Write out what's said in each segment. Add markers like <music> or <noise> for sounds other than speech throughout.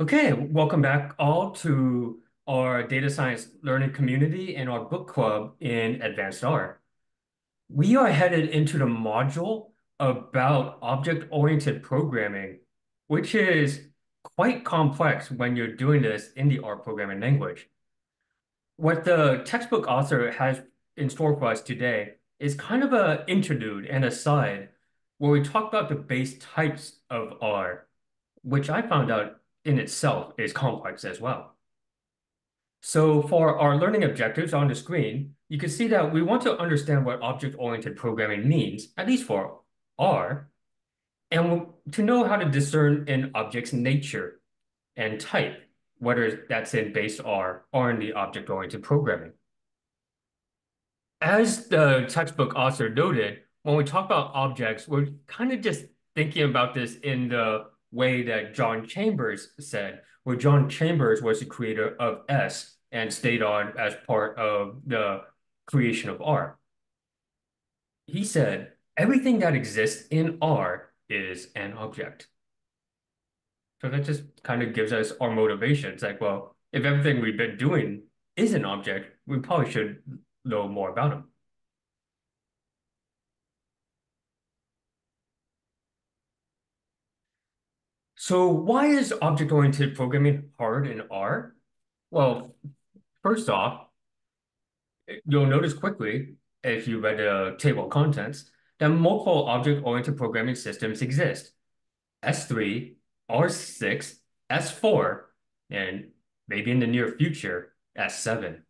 Okay, welcome back all to our data science learning community and our book club in Advanced R. We are headed into the module about object-oriented programming, which is quite complex when you're doing this in the R programming language. What the textbook author has in store for us today is kind of an interlude and aside where we talk about the base types of R, which I found out in itself is complex as well. So for our learning objectives on the screen, you can see that we want to understand what object-oriented programming means, at least for R, and to know how to discern an object's nature and type, whether that's in base R or in the object-oriented programming. As the textbook author noted, when we talk about objects, we're kind of just thinking about this in the way that John Chambers said, where John Chambers was the creator of S and stayed on as part of the creation of R. He said, everything that exists in R is an object. So that just kind of gives us our motivation. It's like, well, if everything we've been doing is an object, we probably should know more about them. So why is object-oriented programming hard in R? Well, first off, you'll notice quickly, if you read the table of contents, that multiple object-oriented programming systems exist. S3, R6, S4, and maybe in the near future, S7.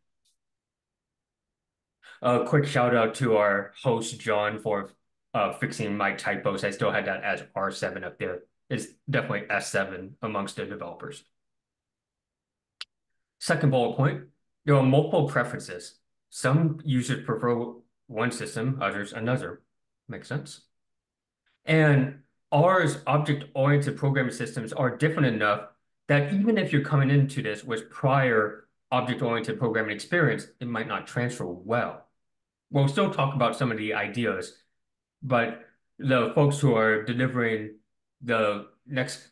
A quick shout out to our host, John, for uh, fixing my typos. I still had that as R7 up there is definitely S7 amongst the developers. Second bullet point, there are multiple preferences. Some users prefer one system, others another. Makes sense? And R's object-oriented programming systems are different enough that even if you're coming into this with prior object-oriented programming experience, it might not transfer well. We'll still talk about some of the ideas, but the folks who are delivering the next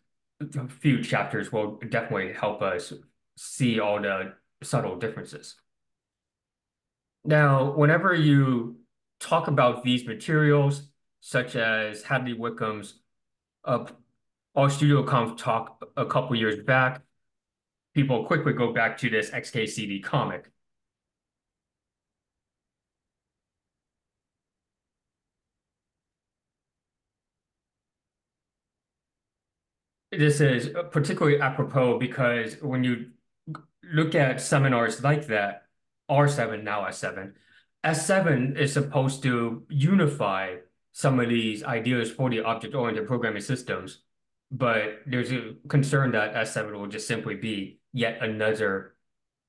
few chapters will definitely help us see all the subtle differences. Now, whenever you talk about these materials, such as Hadley Wickham's uh, RStudioConf talk a couple years back, people quickly go back to this XKCD comic. This is particularly apropos because when you look at seminars like that, R7, now S7, S7 is supposed to unify some of these ideas for the object-oriented programming systems, but there's a concern that S7 will just simply be yet another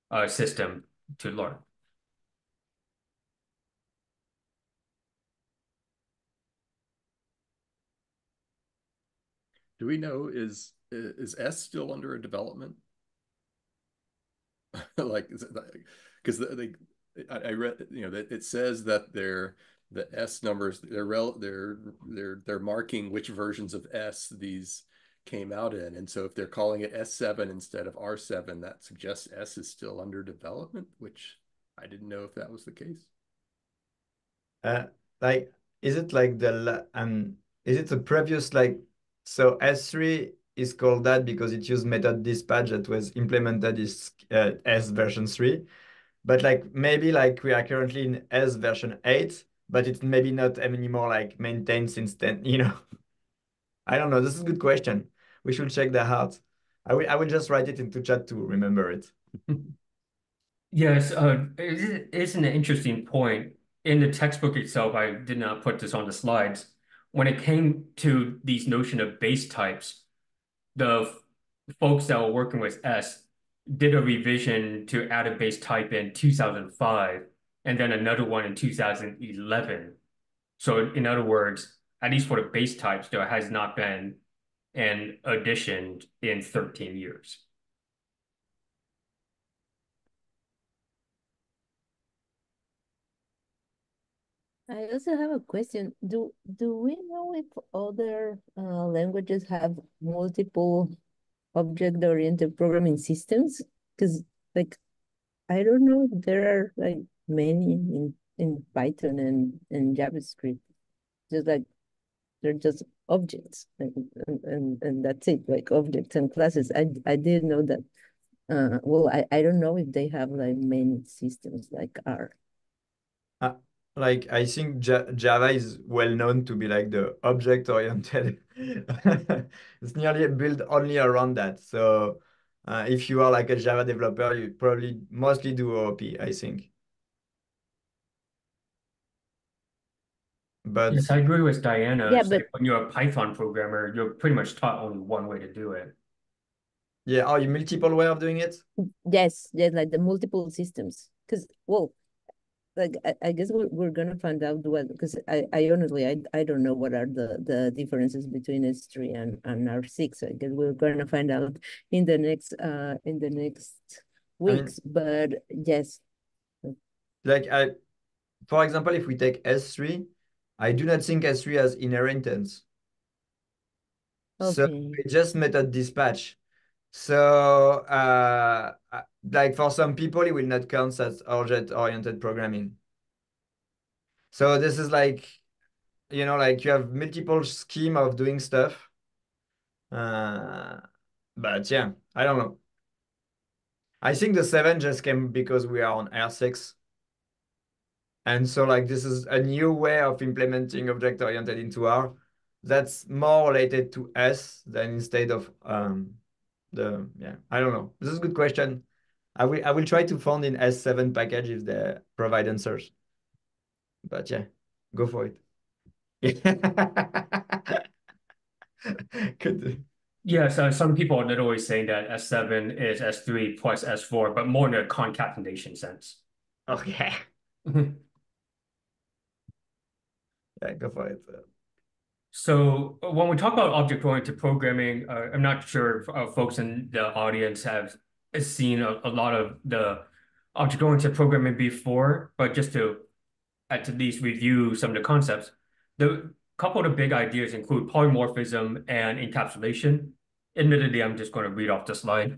uh, system to learn. Do we know is is S still under a development? <laughs> like, because they, I, I, read, you know, that it says that they're the S numbers, they're rel, they're they're they're marking which versions of S these came out in, and so if they're calling it S7 instead of R7, that suggests S is still under development, which I didn't know if that was the case. Uh, like, is it like the um, is it the previous like so S3 is called that because it used method dispatch that was implemented as uh, S version 3. But like maybe like we are currently in S version 8, but it's maybe not anymore like maintained since then, <laughs> you know? I don't know. This is a good question. We should check that out. I will, I will just write it into chat to remember it. <laughs> yes, uh, it is an interesting point. In the textbook itself, I did not put this on the slides when it came to these notion of base types, the folks that were working with S did a revision to add a base type in 2005 and then another one in 2011. So in other words, at least for the base types, there has not been an addition in 13 years. I also have a question. Do do we know if other uh, languages have multiple object-oriented programming systems? Because like I don't know, if there are like many in in Python and and JavaScript. Just like they're just objects and, and and that's it, like objects and classes. I I didn't know that. Uh, well, I I don't know if they have like many systems like R. Uh, like I think Java is well known to be like the object oriented. <laughs> it's nearly built only around that. So uh, if you are like a Java developer, you probably mostly do OOP, I think. But yes, I agree with Diana. Yeah, but like when you're a Python programmer, you're pretty much taught only one way to do it. Yeah, are you multiple way of doing it? Yes, yes, like the multiple systems. Because well, like I, I guess we're, we're gonna find out what because I, I honestly I, I don't know what are the the differences between S3 and, and R6. I guess we're gonna find out in the next uh in the next weeks. Mean, but yes. Like I for example, if we take S3, I do not think S3 has inheritance. Okay. So we just method dispatch. So, uh, like for some people, it will not count as object-oriented programming. So this is like, you know, like you have multiple scheme of doing stuff. Uh, but yeah, I don't know. I think the seven just came because we are on R6. And so like this is a new way of implementing object-oriented into R that's more related to S than instead of um, the yeah i don't know this is a good question i will i will try to find in s7 package if they provide answers but yeah go for it Good. Yes, uh, some people are literally saying that S7 is S3 plus S4, but more in a concatenation sense. Okay. yeah, go for it. So when we talk about object-oriented programming, uh, I'm not sure if uh, folks in the audience have seen a, a lot of the object-oriented programming before, but just to at least review some of the concepts. The couple of the big ideas include polymorphism and encapsulation. Admittedly, I'm just going to read off the slide.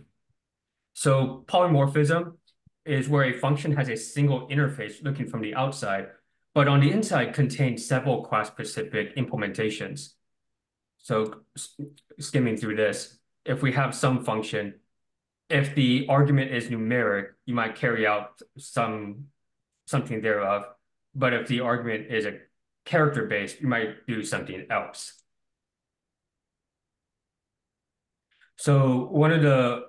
So polymorphism is where a function has a single interface looking from the outside but on the inside contains several class-specific implementations. So skimming through this, if we have some function, if the argument is numeric, you might carry out some something thereof. But if the argument is a character-based, you might do something else. So one of the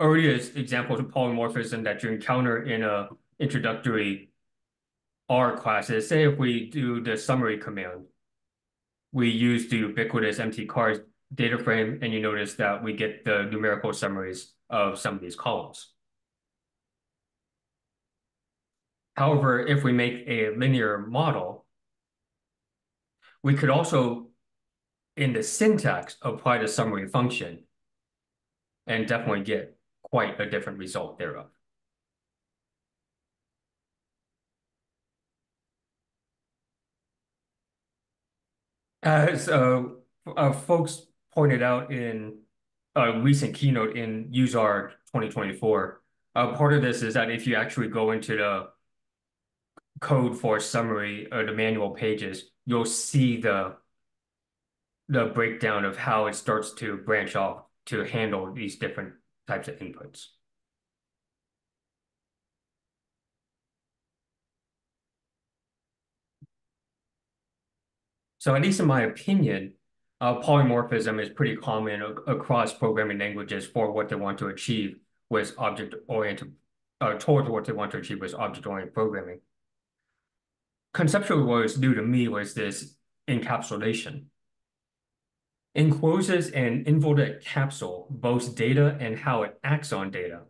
earliest examples of polymorphism that you encounter in a introductory R classes, say if we do the summary command, we use the ubiquitous mtcars data frame, and you notice that we get the numerical summaries of some of these columns. However, if we make a linear model, we could also, in the syntax, apply the summary function and definitely get quite a different result thereof. As uh, uh, folks pointed out in a recent keynote in UseR 2024, uh, part of this is that if you actually go into the code for summary or the manual pages, you'll see the the breakdown of how it starts to branch off to handle these different types of inputs. So at least in my opinion, uh, polymorphism is pretty common across programming languages for what they want to achieve with object-oriented, uh, towards what they want to achieve with object-oriented programming. Conceptually, what was new to me was this encapsulation. Encloses an inverted capsule, both data and how it acts on data.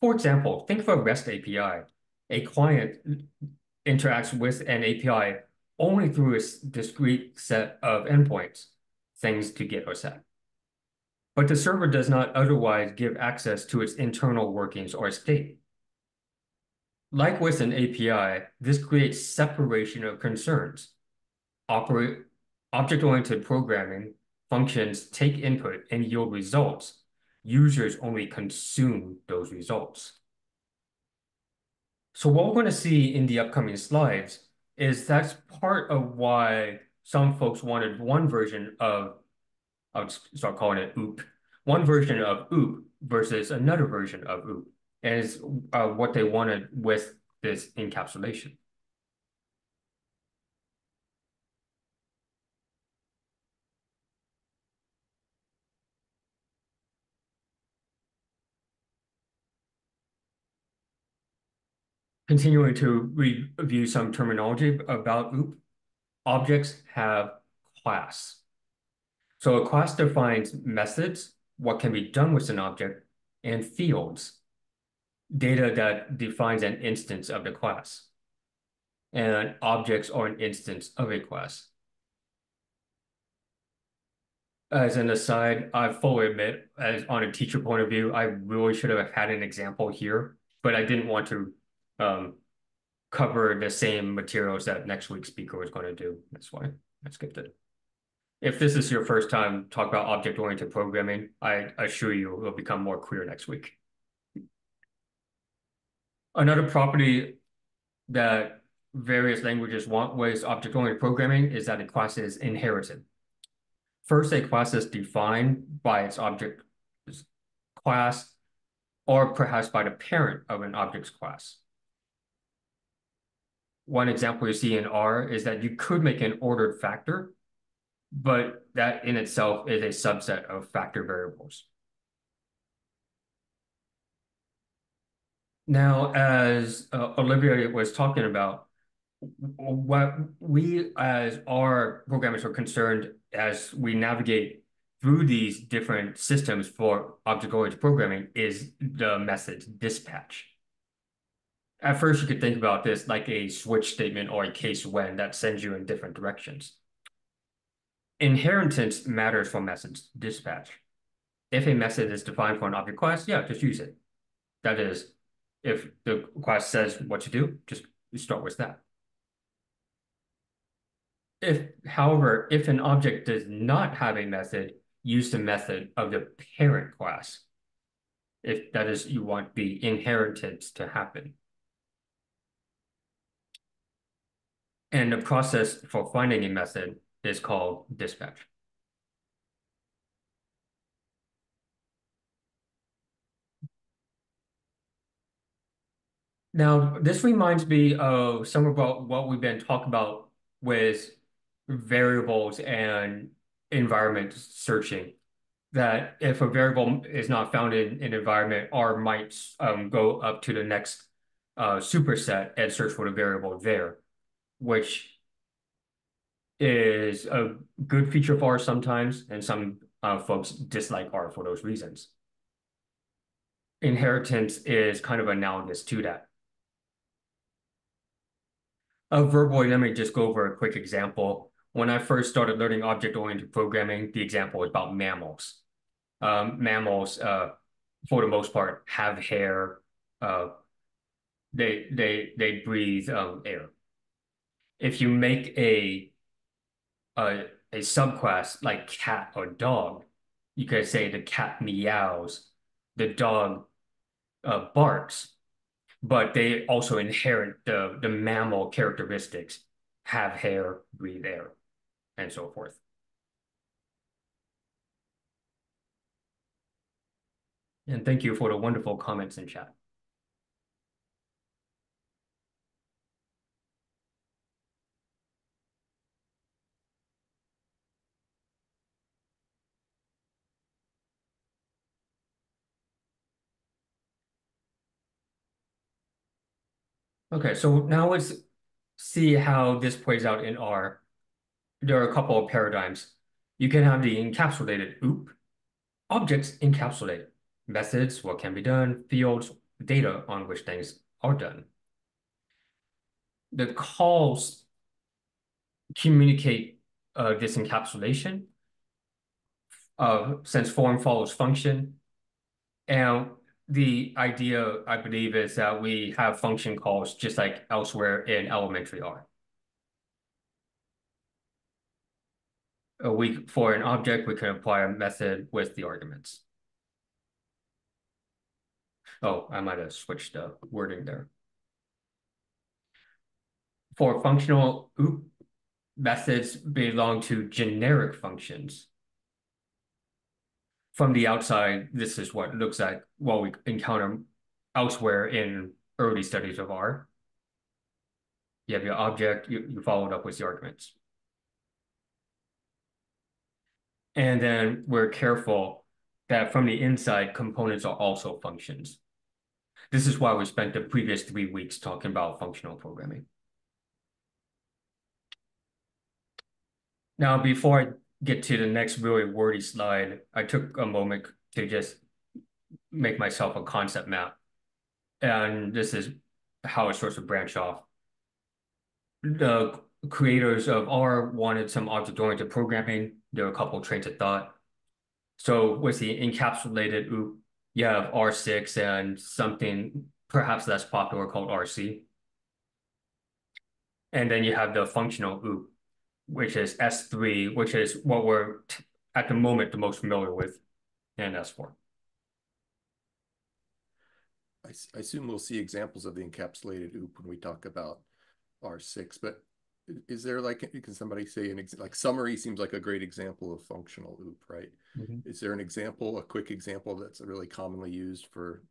For example, think of a REST API. A client interacts with an API only through a discrete set of endpoints, things to get or set. But the server does not otherwise give access to its internal workings or state. Like with an API, this creates separation of concerns. Object-oriented programming functions take input and yield results. Users only consume those results. So what we're going to see in the upcoming slides is that's part of why some folks wanted one version of, I'll start calling it OOP, one version of OOP versus another version of OOP, and is uh, what they wanted with this encapsulation. Continuing to review some terminology about OOP, objects have class. So a class defines methods, what can be done with an object, and fields, data that defines an instance of the class. And objects are an instance of a class. As an aside, I fully admit, as on a teacher point of view, I really should have had an example here, but I didn't want to um, cover the same materials that next week's speaker was going to do. That's why I skipped it. If this is your first time talk about object-oriented programming, I assure you it will become more clear next week. Another property that various languages want with object-oriented programming is that a class is inherited. First, a class is defined by its object class or perhaps by the parent of an object's class one example you see in R is that you could make an ordered factor, but that in itself is a subset of factor variables. Now, as uh, Olivia was talking about, what we as R programmers are concerned as we navigate through these different systems for object-oriented programming is the method dispatch at first you could think about this like a switch statement or a case when that sends you in different directions. Inheritance matters for method dispatch. If a method is defined for an object class, yeah, just use it. That is, if the class says what to do, just start with that. If, however, if an object does not have a method, use the method of the parent class. If that is, you want the inheritance to happen. And the process for finding a method is called dispatch. Now, this reminds me of some about what we've been talking about with variables and environment searching. That if a variable is not found in an environment, R might um, go up to the next uh, superset and search for the variable there which is a good feature for R sometimes, and some uh, folks dislike R for those reasons. Inheritance is kind of analogous to that. Uh, verbally, let me just go over a quick example. When I first started learning object-oriented programming, the example was about mammals. Um, mammals, uh, for the most part, have hair. Uh, they they they breathe um, air if you make a a a subclass like cat or dog, you could say the cat meows, the dog uh, barks, but they also inherit the the mammal characteristics, have hair, breathe air, and so forth. And thank you for the wonderful comments in chat. Okay, so now let's see how this plays out in R. There are a couple of paradigms. You can have the encapsulated OOP, objects encapsulate, methods, what can be done, fields, data on which things are done. The calls communicate uh, this encapsulation uh, since form follows function. And the idea, I believe, is that we have function calls just like elsewhere in elementary R. we for an object, we can apply a method with the arguments. Oh, I might have switched the wording there. For functional methods belong to generic functions. From the outside, this is what looks like what we encounter elsewhere in early studies of R. You have your object, you, you follow it up with the arguments. And then we're careful that from the inside, components are also functions. This is why we spent the previous three weeks talking about functional programming. Now, before I get to the next really wordy slide, I took a moment to just make myself a concept map. And this is how it starts to branch off. The creators of R wanted some object-oriented programming. There are a couple of trains of thought. So with the encapsulated OOP, you have R6 and something perhaps less popular called RC. And then you have the functional OOP, which is S3, which is what we're at the moment the most familiar with in S4. I, I assume we'll see examples of the encapsulated OOP when we talk about R6, but is there like, can somebody say an ex like summary seems like a great example of functional OOP, right? Mm -hmm. Is there an example, a quick example that's really commonly used for,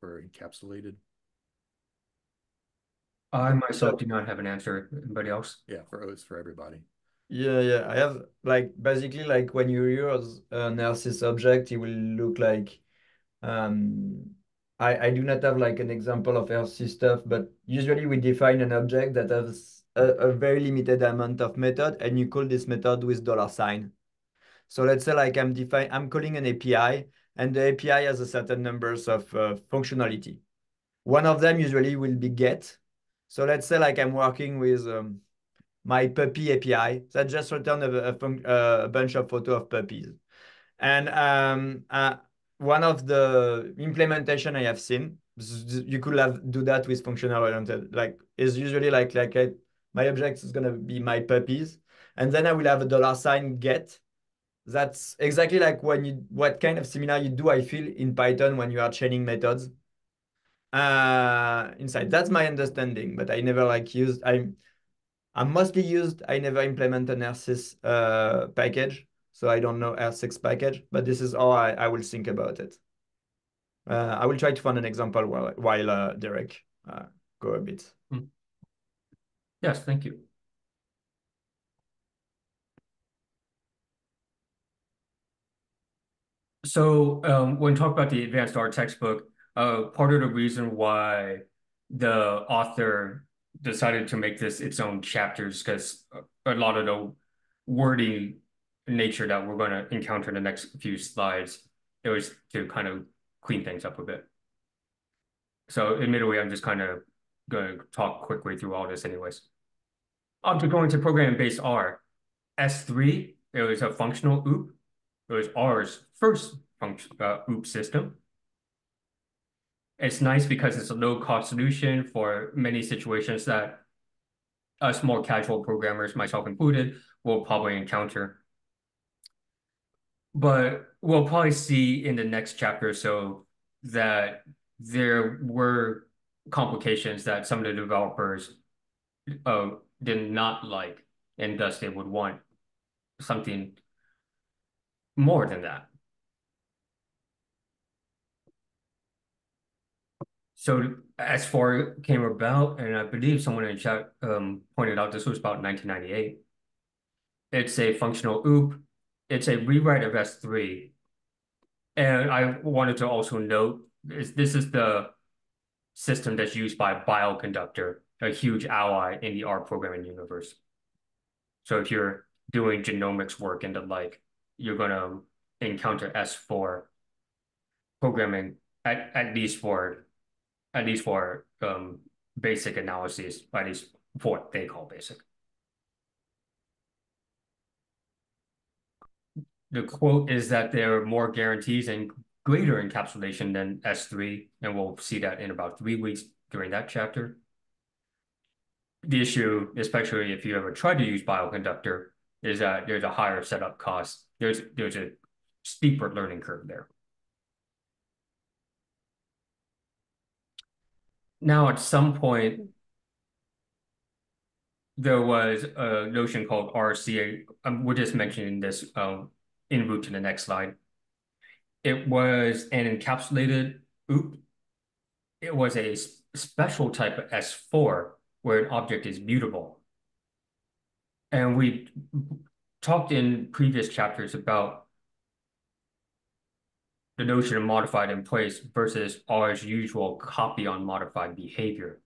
for encapsulated? I myself do not have an answer. Anybody else? Yeah, for it's for everybody. Yeah, yeah. I have like basically like when you use an RCS object, it will look like um I, I do not have like an example of RC stuff, but usually we define an object that has a, a very limited amount of method and you call this method with dollar sign. So let's say like I'm define I'm calling an API and the API has a certain numbers of uh, functionality. One of them usually will be get so let's say like I'm working with um, my puppy API that just return a, a, a, bunch of photo of puppies. And um, uh, one of the implementation I have seen, you could have do that with functional oriented. Like is usually like like a, my object is gonna be my puppies, and then I will have a dollar sign get. That's exactly like when you what kind of similar you do I feel in Python when you are chaining methods uh, inside. That's my understanding, but I never like used, I, I'm mostly used, I never implement an R6 uh, package, so I don't know R6 package, but this is how I, I will think about it. Uh, I will try to find an example while, while uh, Derek uh, go a bit. Hmm. Yes, thank you. So um, when talk about the advanced R textbook, uh, part of the reason why the author decided to make this its own chapters because a lot of the wordy nature that we're going to encounter in the next few slides, it was to kind of clean things up a bit. So admittedly, I'm just kind of going to talk quickly through all this anyways. Object-oriented programming based R. S3, it was a functional OOP. It was R's first function uh, OOP system. It's nice because it's a low cost solution for many situations that us more casual programmers, myself included, will probably encounter. But we'll probably see in the next chapter or so that there were complications that some of the developers uh, did not like, and thus they would want something more than that. So S4 came about, and I believe someone in chat um, pointed out this was about 1998. It's a functional OOP. It's a rewrite of S3. And I wanted to also note is this is the system that's used by Bioconductor, a huge ally in the R programming universe. So if you're doing genomics work and the like, you're going to encounter S4 programming at, at least for at least for um, basic analysis, at least for what they call basic. The quote is that there are more guarantees and greater encapsulation than S3, and we'll see that in about three weeks during that chapter. The issue, especially if you ever tried to use Bioconductor, is that there's a higher setup cost. There's there's a steeper learning curve there. Now, at some point, there was a notion called RCA. Um, we're just mentioning this um, route to the next slide. It was an encapsulated OOP. It was a special type of S4 where an object is mutable. And we talked in previous chapters about the notion of modified in place versus R's usual copy on modified behavior.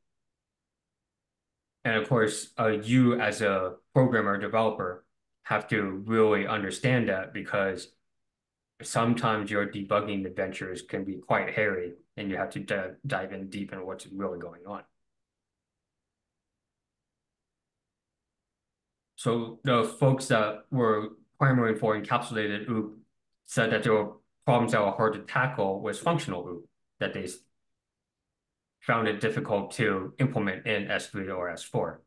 And of course, uh, you as a programmer developer have to really understand that because sometimes your debugging adventures can be quite hairy and you have to dive in deep into what's really going on. So the folks that were clamoring for encapsulated OOP said that there were problems that were hard to tackle with functional OOP, that they found it difficult to implement in S3 or S4.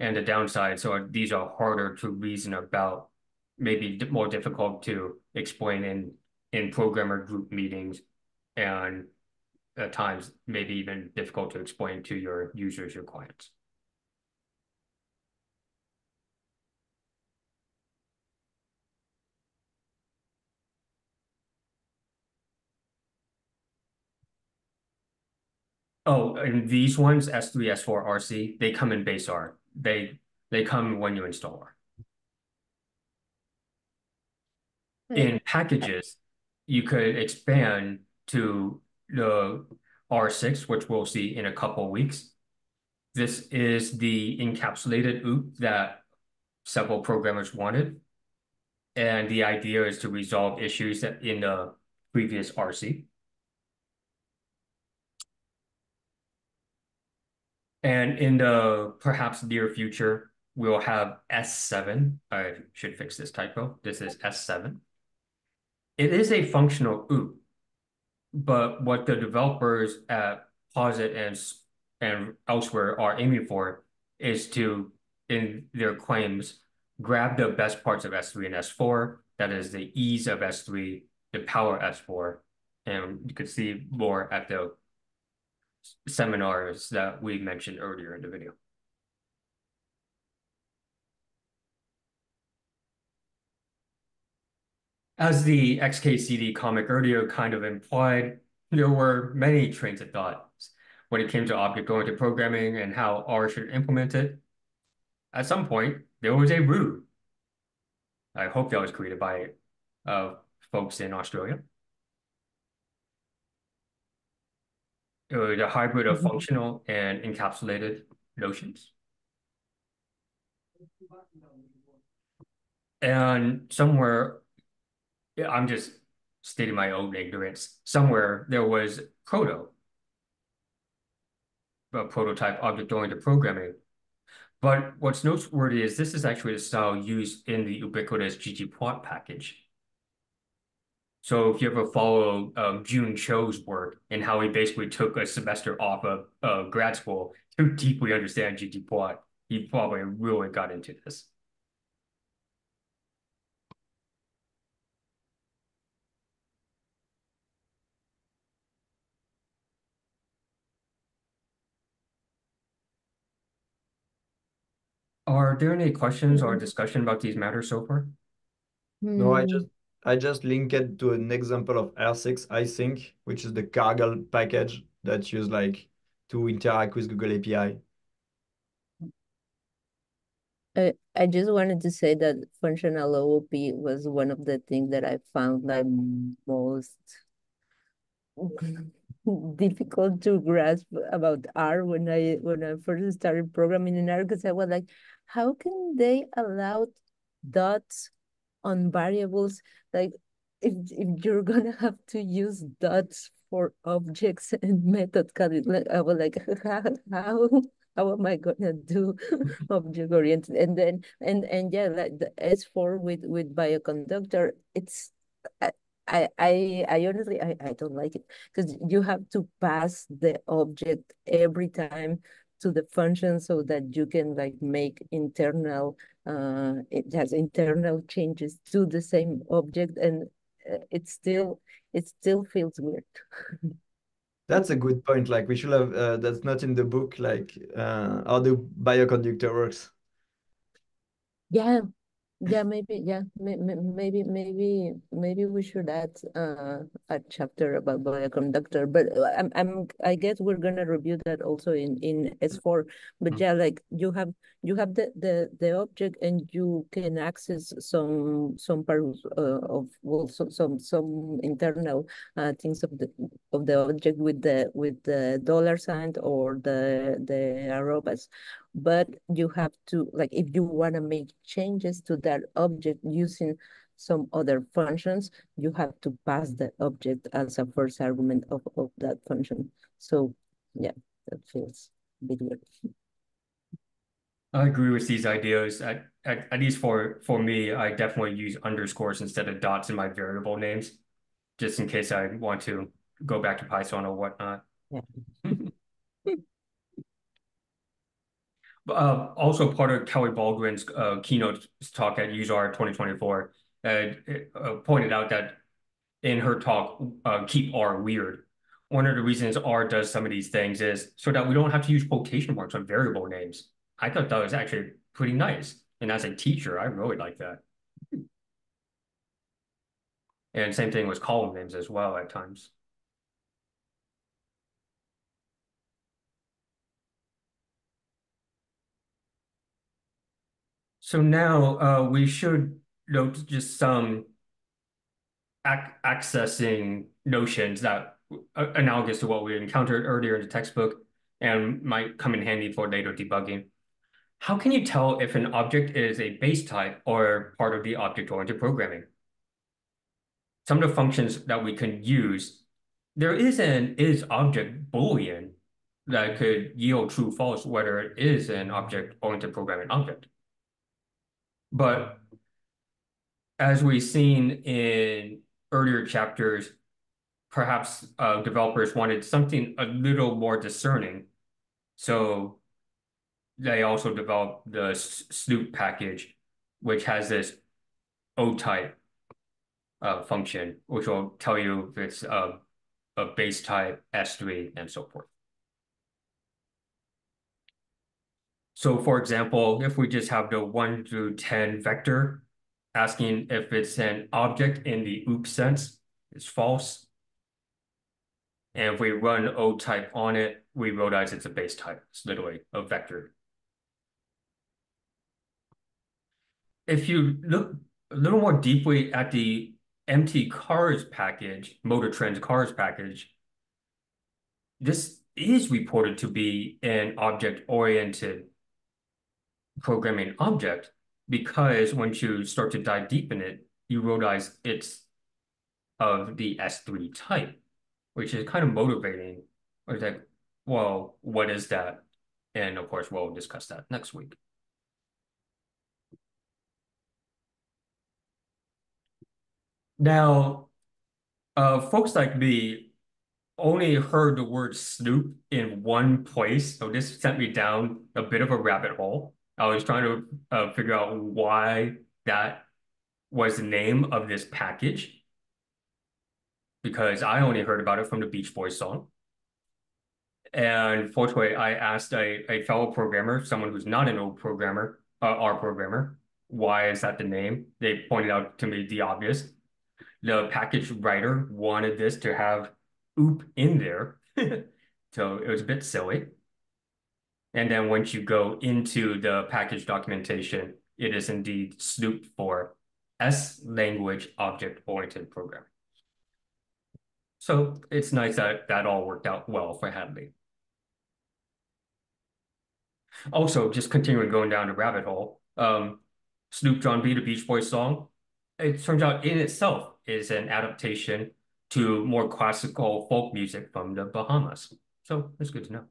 And the downside, so these are harder to reason about, maybe more difficult to explain in, in programmer group meetings, and at times maybe even difficult to explain to your users, your clients. Oh, and these ones, S3, S4, RC, they come in base R. They they come when you install R. Hmm. In packages, you could expand to the R6, which we'll see in a couple weeks. This is the encapsulated OOP that several programmers wanted. And the idea is to resolve issues that in the previous RC. And in the perhaps near future, we'll have S7. I should fix this typo. This is S7. It is a functional OOP, but what the developers at Posit and, and elsewhere are aiming for is to, in their claims, grab the best parts of S3 and S4, that is the ease of S3, the power of S4, and you could see more at the seminars that we mentioned earlier in the video. As the XKCD comic earlier kind of implied, there were many trains of thought when it came to object-oriented programming and how R should implement it. At some point, there was a rule. I hope that was created by uh, folks in Australia. Uh, the hybrid of mm -hmm. functional and encapsulated notions. And somewhere, I'm just stating my own ignorance. Somewhere there was proto, a prototype object-oriented programming. But what's noteworthy is this is actually the style used in the ubiquitous ggplot package. So if you ever follow um, June Choe's work and how he basically took a semester off of uh, grad school to deeply understand ggplot, he probably really got into this. Are there any questions or discussion about these matters so far? No, I just I just linked it to an example of R6 async, which is the gargle package that's used like to interact with Google API. I, I just wanted to say that functional OOP was one of the things that I found like most <laughs> difficult to grasp about R when I when I first started programming in R because I was like, how can they allow dots on variables like if, if you're gonna have to use dots for objects <laughs> and method calculation i was like <laughs> how, how am I gonna do <laughs> object oriented? And then and and yeah, like the S4 with with bioconductor, it's I I I honestly I, I don't like it because you have to pass the object every time to the function so that you can like make internal uh, it has internal changes to the same object and uh, it still it still feels weird. <laughs> That's a good point. Like we should have uh, that's not in the book like uh, how the bioconductor works. Yeah yeah, maybe, yeah, maybe, maybe, maybe we should add uh, a chapter about bioconductor. But I'm, I'm, I guess we're gonna review that also in in S4. But mm -hmm. yeah, like you have you have the the the object, and you can access some some parts uh, of well, so, some some internal uh, things of the of the object with the with the dollar sign or the the arrobas but you have to, like, if you want to make changes to that object using some other functions, you have to pass the object as a first argument of, of that function. So yeah, that feels a bit weird. I agree with these ideas. At, at, at least for, for me, I definitely use underscores instead of dots in my variable names, just in case I want to go back to Python or whatnot. Yeah. <laughs> Uh, also part of Kelly Bodwin's uh, keynote talk at useR 2024 uh, uh, pointed out that in her talk, uh, keep R weird. One of the reasons R does some of these things is so that we don't have to use quotation marks on variable names. I thought that was actually pretty nice. And as a teacher, I really like that. And same thing with column names as well at times. So now uh, we should note just some ac accessing notions that analogous to what we encountered earlier in the textbook and might come in handy for later debugging. How can you tell if an object is a base type or part of the object-oriented programming? Some of the functions that we can use, there is an is object boolean that could yield true false whether it is an object-oriented programming object. But as we've seen in earlier chapters, perhaps uh, developers wanted something a little more discerning. So they also developed the sloop package, which has this otype uh, function, which will tell you if it's a, a base type, S3, and so forth. So for example, if we just have the one through 10 vector, asking if it's an object in the OOP sense, it's false. And if we run otype on it, we realize it's a base type. It's literally a vector. If you look a little more deeply at the mtcars package, motor trends cars package, this is reported to be an object-oriented programming object because once you start to dive deep in it, you realize it's of the S3 type, which is kind of motivating. It's like, well, what is that? And of course, we'll discuss that next week. Now, uh, folks like me only heard the word sloop in one place, so this sent me down a bit of a rabbit hole. I was trying to uh, figure out why that was the name of this package because I only heard about it from the Beach Boys song. And fortunately, I asked a, a fellow programmer, someone who's not an old programmer, uh, programmer, why is that the name? They pointed out to me the obvious. The package writer wanted this to have OOP in there. <laughs> so it was a bit silly. And then once you go into the package documentation, it is indeed sloop for S language object oriented programming. So it's nice that that all worked out well for Hadley. Also, just continuing going down the rabbit hole, um, Sloop John B, the Beach Boys song, it turns out in itself is an adaptation to more classical folk music from the Bahamas. So it's good to know.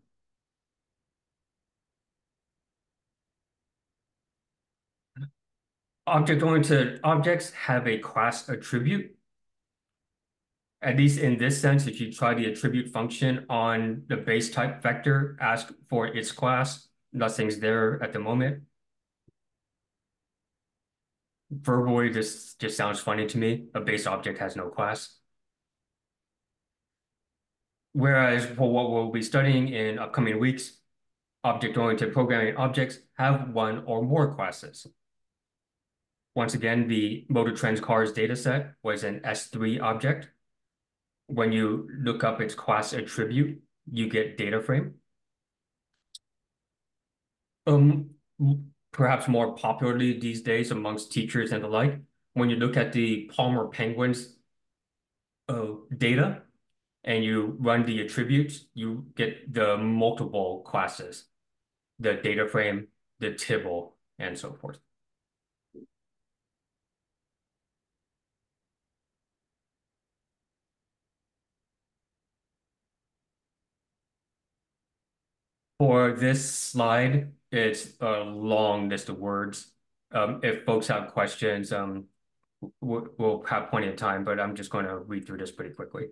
Object-oriented objects have a class attribute. at least in this sense, if you try the attribute function on the base type vector, ask for its class, nothing's there at the moment. Verbally, this just sounds funny to me. A base object has no class. Whereas for what we'll be studying in upcoming weeks, object-oriented programming objects have one or more classes. Once again, the Motor Trends Cars dataset was an S3 object. When you look up its class attribute, you get data frame. Um, perhaps more popularly these days amongst teachers and the like, when you look at the Palmer Penguins uh, data and you run the attributes, you get the multiple classes, the data frame, the tibble, and so forth. For this slide, it's a long list of words. Um, if folks have questions, um, we'll, we'll have plenty of time, but I'm just going to read through this pretty quickly.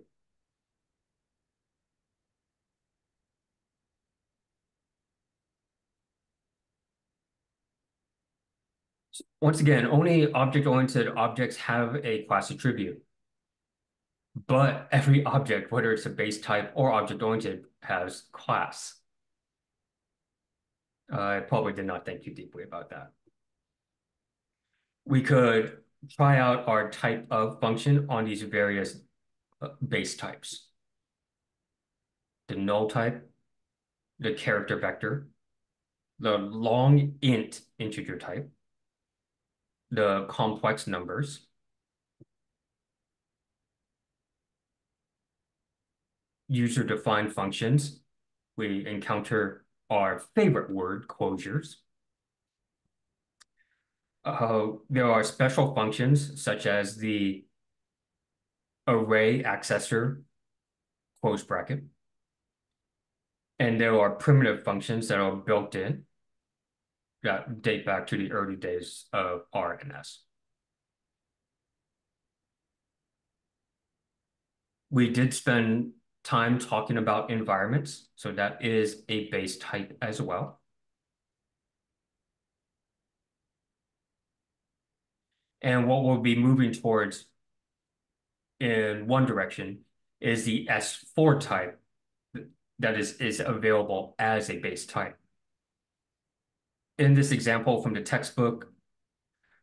Once again, only object-oriented objects have a class attribute. But every object, whether it's a base type or object-oriented, has class. I probably did not think too deeply about that. We could try out our type of function on these various uh, base types. The null type, the character vector, the long int integer type, the complex numbers, user-defined functions. We encounter our favorite word, closures. Uh, there are special functions such as the array accessor close bracket. And there are primitive functions that are built in that date back to the early days of R and S. We did spend time talking about environments. So that is a base type as well. And what we'll be moving towards in one direction is the S4 type that is, is available as a base type. In this example from the textbook,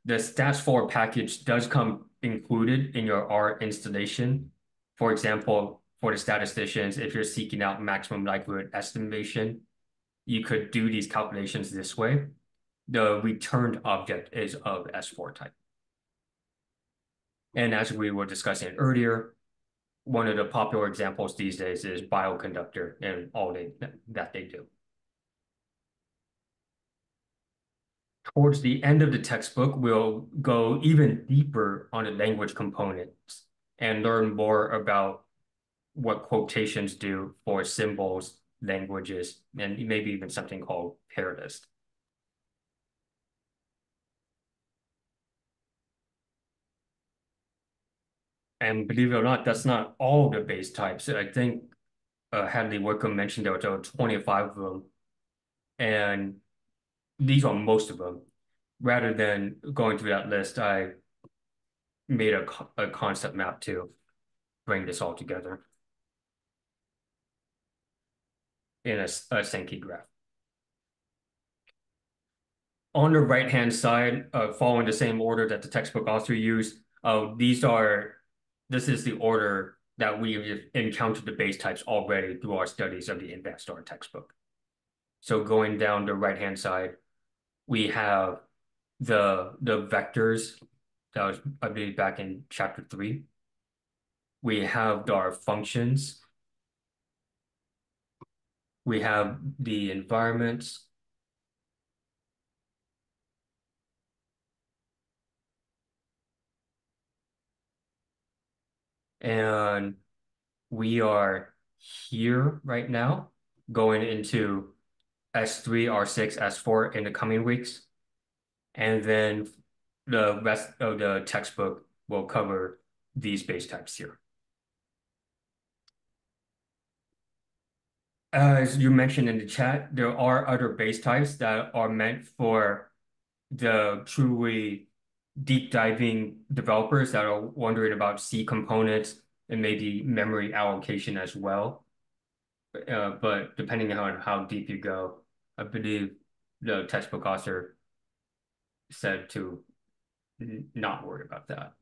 the stats4 package does come included in your R installation. For example, for the statisticians, if you're seeking out maximum likelihood estimation, you could do these calculations this way. The returned object is of S4 type. And as we were discussing earlier, one of the popular examples these days is bioconductor and all they, that they do. Towards the end of the textbook, we'll go even deeper on the language components and learn more about what quotations do for symbols, languages, and maybe even something called pair. And believe it or not, that's not all the base types. I think uh, Hadley Wickham mentioned there were 25 of them. And these are most of them. Rather than going through that list, I made a, a concept map to bring this all together. In a, a Sankey graph. On the right-hand side, uh, following the same order that the textbook author used, uh, these are, this is the order that we've encountered the base types already through our studies of the advanced R textbook. So going down the right-hand side, we have the, the vectors that was, I believe, back in chapter three. We have our functions we have the environments. And we are here right now going into S3, R6, S4 in the coming weeks. And then the rest of the textbook will cover these base types here. As you mentioned in the chat, there are other base types that are meant for the truly deep diving developers that are wondering about C components and maybe memory allocation as well. Uh, but depending on how deep you go, I believe the textbook author said to not worry about that.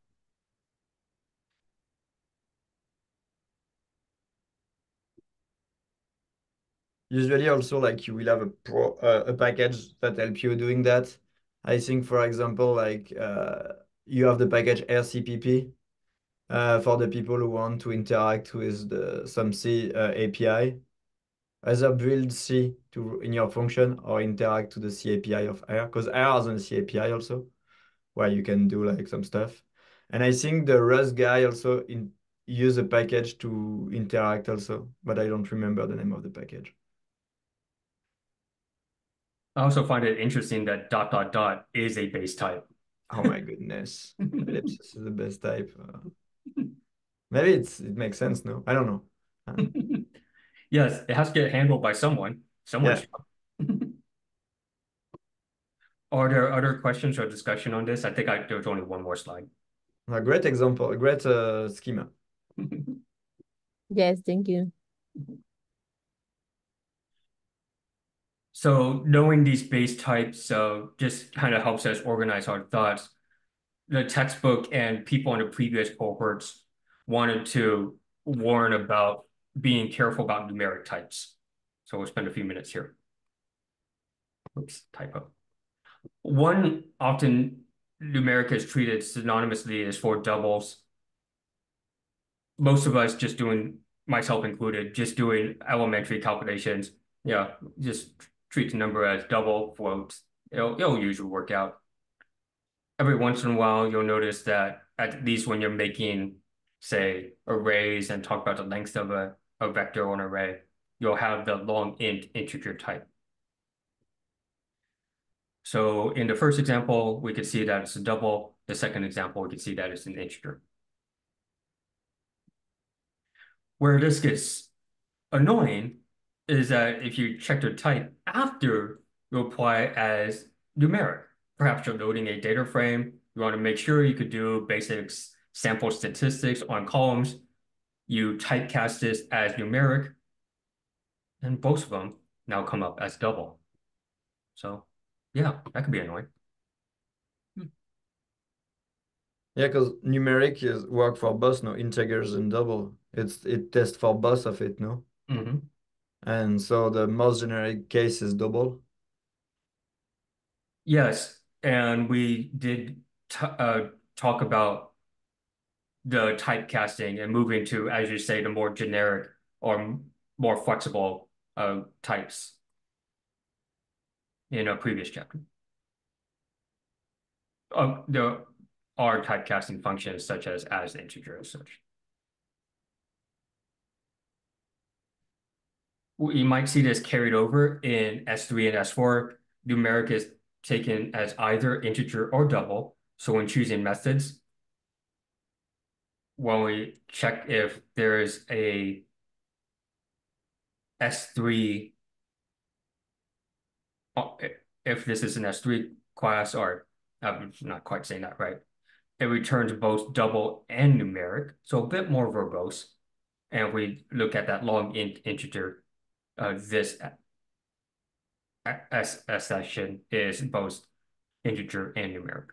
Usually also like you will have a pro uh, a package that help you doing that. I think for example like uh, you have the package Rcpp uh, for the people who want to interact with the some C uh, API. Either build C to in your function or interact to the C API of R because R has a C API also where you can do like some stuff. And I think the Rust guy also in, use a package to interact also, but I don't remember the name of the package. I also find it interesting that dot dot dot is a base type. Oh my goodness. Ellipsis is the best type. Uh, <laughs> maybe it's it makes sense, no? I don't know. <laughs> Yes, it has to get handled by someone. Someone. Yeah. <laughs> Are there other questions or discussion on this? I think I, there's only one more slide. A great example, a great uh, schema. yes, thank you. So knowing these base types so just kind of helps us organize our thoughts. The textbook and people in the previous cohorts wanted to warn about being careful about numeric types. So we'll spend a few minutes here. Oops, typo. One often numeric is treated synonymously as for doubles. Most of us just doing, myself included, just doing elementary calculations. Yeah, just treat the number as double floats, it'll, it'll usually work out. Every once in a while, you'll notice that at least when you're making, say, arrays and talk about the length of a, a vector or an array, you'll have the long int integer type. So in the first example, we could see that it's a double. The second example, we could see that it's an integer. Where this gets annoying is that if you check the type after you apply as numeric, perhaps you're loading a data frame, you want to make sure you could do basic sample statistics on columns, you typecast this as numeric, and both of them now come up as double. So yeah, that could be annoying. Yeah, because numeric is work for both, no integers and double. It's it tests for both of it, no? Mm -hmm. And so the most generic case is double? Yes, and we did uh, talk about the typecasting and moving to, as you say, the more generic or more flexible uh, types in a previous chapter. Uh, there are typecasting functions such as as integer as such. You might see this carried over in S3 and S4. Numeric is taken as either integer or double. So when choosing methods, when we check if there is a S3, uh, if this is an S3 class, or I'm not quite saying that right, it returns both double and numeric, so a bit more verbose. And we look at that long int integer, uh, this accession is both integer and numeric.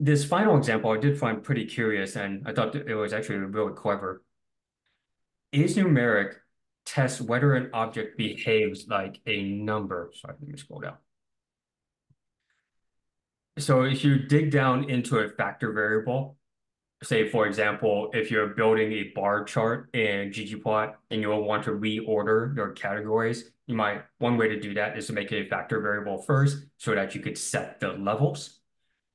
This final example I did find pretty curious, and I thought it was actually really clever. Is numeric test whether an object behaves like a number. Sorry, let me scroll down. So if you dig down into a factor variable, say, for example, if you're building a bar chart in ggplot and you will want to reorder your categories, you might, one way to do that is to make a factor variable first so that you could set the levels.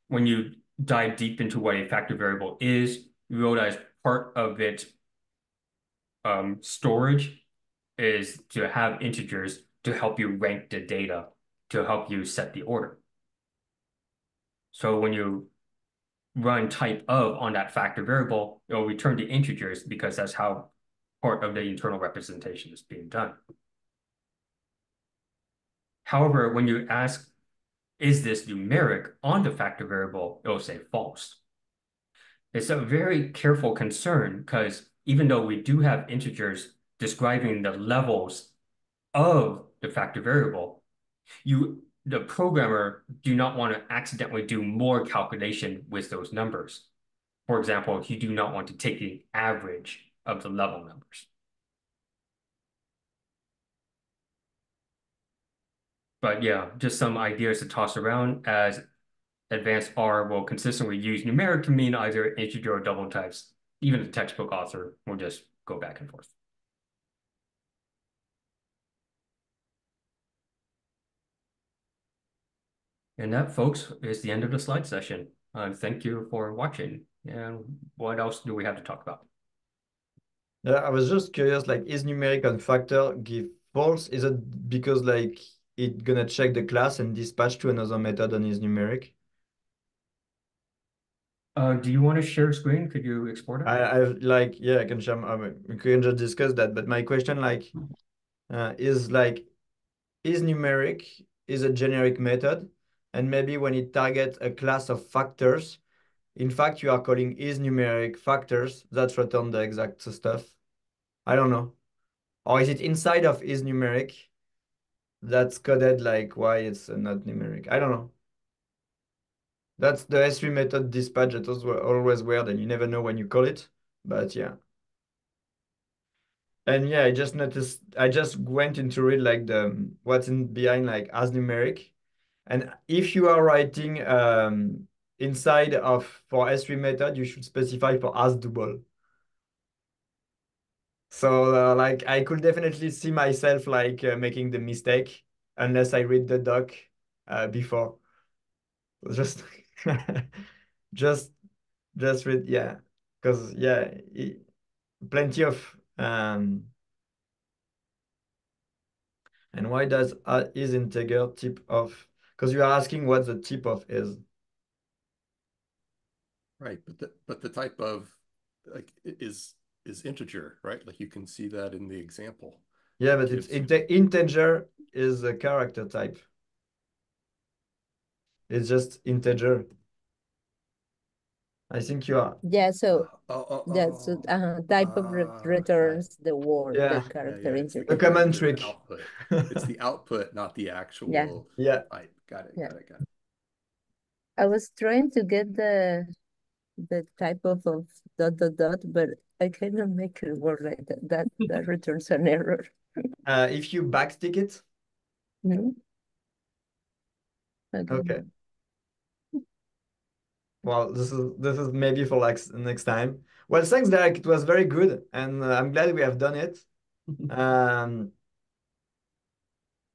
When you dive deep into what a factor variable is, you realize part of its um, storage is to have integers to help you rank the data, to help you set the order. So when you run type of on that factor variable, it'll return the integers because that's how part of the internal representation is being done. However, when you ask, is this numeric on the factor variable, it'll say false. It's a very careful concern because even though we do have integers describing the levels of the factor variable, you the programmer do not want to accidentally do more calculation with those numbers. For example, you do not want to take the average of the level numbers. But yeah, just some ideas to toss around as advanced R will consistently use numeric to mean either integer or double types. Even the textbook author will just go back and forth. And that, folks, is the end of the slide session. Uh, thank you for watching. And what else do we have to talk about? Yeah, I was just curious, like, is numeric on factor give false? Is it because like it gonna check the class and dispatch to another method on is numeric? Uh, do you want to share screen? Could you export it? I, I like, yeah, I can share, um, we can just discuss that. But my question, like, uh, is like, is numeric is a generic method? And maybe when it targets a class of factors, in fact, you are calling is numeric factors that return the exact stuff. I don't know. Or is it inside of is numeric that's coded like why it's not numeric? I don't know. That's the S3 method dispatch that was always weird and you never know when you call it. But yeah. And yeah, I just noticed, I just went into read like the what's in behind like as numeric. And if you are writing um, inside of for S3 method, you should specify for as double. So uh, like I could definitely see myself like uh, making the mistake unless I read the doc uh, before. <laughs> Just just just read yeah because yeah it, plenty of um and why does is integer tip of because you are asking what the type of is right but the but the type of like is is integer right like you can see that in the example yeah but it's inte integer is a character type it's just integer. I think you are. Yeah, so oh, oh, oh, yeah, so uh, type of re Ah, returns the word, Yeah. the character yeah, it's integer. The command the trick. It's the <laughs> output, not the actual Yeah. type. Got it, Yeah. got it, got it. I was trying to get the the type of, of dot dot dot, but I cannot make it work like that. That that <laughs> returns an error. Uh, if you backstick it, No? Okay. okay. Well, this is this is maybe for like next time. Well, thanks, Derek. It was very good, and uh, I'm glad we have done it. <laughs> Um,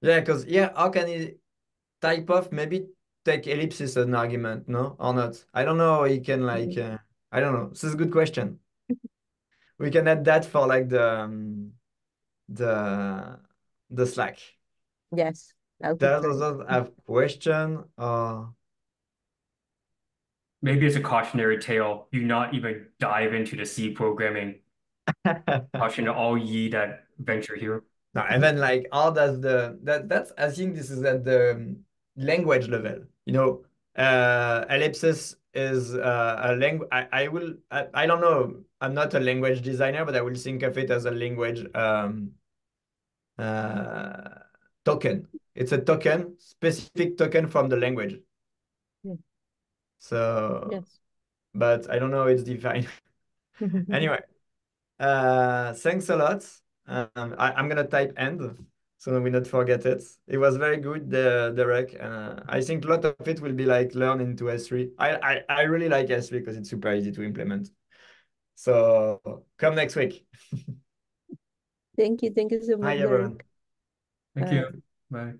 yeah, because yeah, how can he type of maybe take ellipsis as an argument, no, or not? I don't know. He can like, uh, I don't know. This is a good question. <laughs> We can add that for like the um, the the Slack. Yes. I'll Does prepare it. others have question or Maybe it's a cautionary tale. Do not even dive into the C programming. <laughs> Caution to all ye that venture here. no? And then like all does the that that's I think this is at the um, language level. You know, uh, ellipsis is uh, a language. I, I will I, I don't know. I'm not a language designer, but I will think of it as a language um, uh, token. It's a token, specific token from the language. Yeah. So, Yes. but I don't know it's defined. <laughs> Anyway, uh, thanks a lot. Um, I, I'm gonna type end so we not forget it. It was very good, the Derek. Uh, I think a lot of it will be like learn into S3. I, I, I really like S3 because it's super easy to implement. So come next week. <laughs> Thank you. Thank you so much, Hi everyone. Thank Bye. you. Bye.